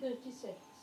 36. Wow,